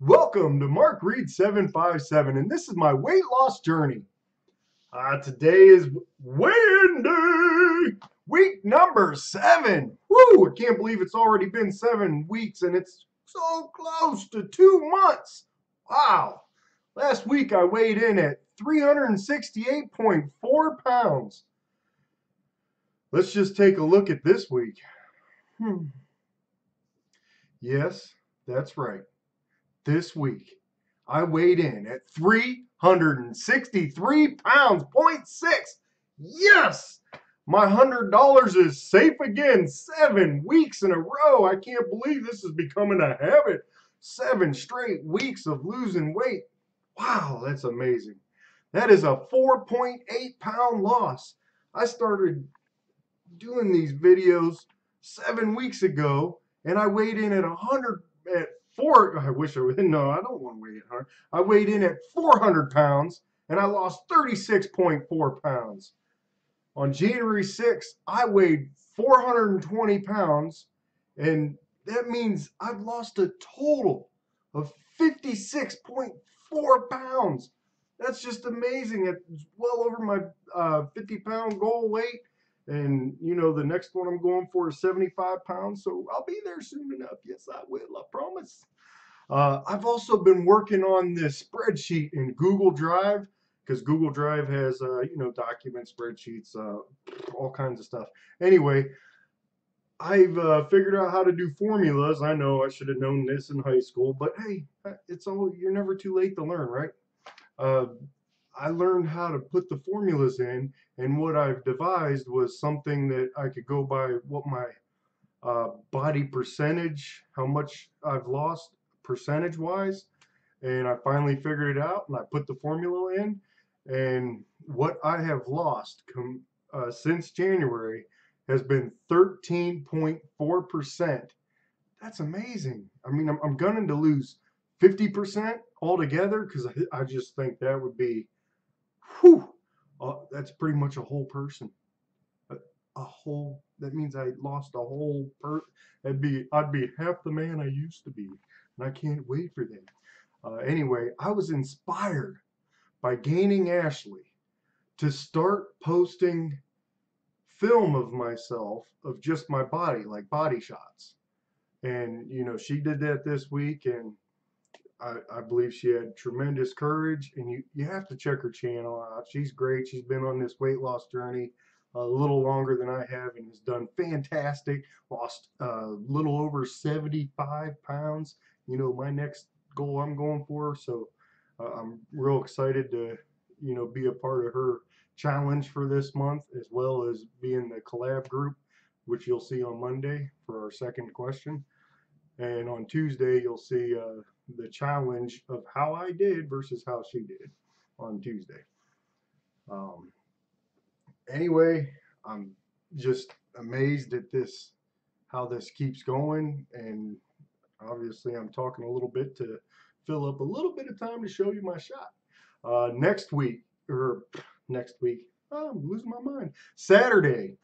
Welcome to Mark Reed 757, and this is my weight loss journey. Uh, today is Wednesday, week number seven. Woo! I can't believe it's already been seven weeks and it's so close to two months. Wow. Last week I weighed in at 368.4 pounds. Let's just take a look at this week. Hmm. Yes, that's right this week. I weighed in at 363 pounds, 0.6. Yes! My $100 is safe again, seven weeks in a row. I can't believe this is becoming a habit. Seven straight weeks of losing weight. Wow, that's amazing. That is a 4.8 pound loss. I started doing these videos seven weeks ago and I weighed in at 100 at four. I wish I would. No, I don't want to weigh it hard. I weighed in at 400 pounds and I lost 36.4 pounds. On January 6th, I weighed 420 pounds, and that means I've lost a total of 56.4 pounds. That's just amazing. It's well over my uh, 50 pound goal weight. And, you know, the next one I'm going for is 75 pounds. So I'll be there soon enough. Yes, I will. I promise. Uh, I've also been working on this spreadsheet in Google Drive because Google Drive has, uh, you know, documents, spreadsheets, uh, all kinds of stuff. Anyway, I've uh, figured out how to do formulas. I know I should have known this in high school, but hey, it's all you're never too late to learn, right? I learned how to put the formulas in, and what I've devised was something that I could go by what my uh, body percentage, how much I've lost percentage wise. And I finally figured it out, and I put the formula in, and what I have lost uh, since January has been 13.4%. That's amazing. I mean, I'm, I'm gunning to lose 50% altogether because I, I just think that would be whew, uh, that's pretty much a whole person. A, a, whole, that means I lost a whole per, that'd be, I'd be half the man I used to be. And I can't wait for that. Uh, anyway, I was inspired by gaining Ashley to start posting film of myself of just my body, like body shots. And, you know, she did that this week and I, I believe she had tremendous courage, and you, you have to check her channel out. She's great. She's been on this weight loss journey a little longer than I have and has done fantastic. Lost a uh, little over 75 pounds. You know, my next goal I'm going for. So uh, I'm real excited to, you know, be a part of her challenge for this month, as well as be in the collab group, which you'll see on Monday for our second question. And on Tuesday, you'll see uh, the challenge of how I did versus how she did on Tuesday. Um, anyway, I'm just amazed at this, how this keeps going. And obviously, I'm talking a little bit to fill up a little bit of time to show you my shot. Uh, next week, or next week, oh, I'm losing my mind. Saturday,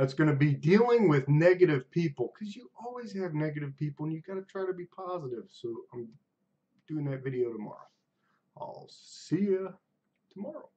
it's going to be dealing with negative people because you always have negative people and you got to try to be positive. So I'm doing that video tomorrow. I'll see you tomorrow.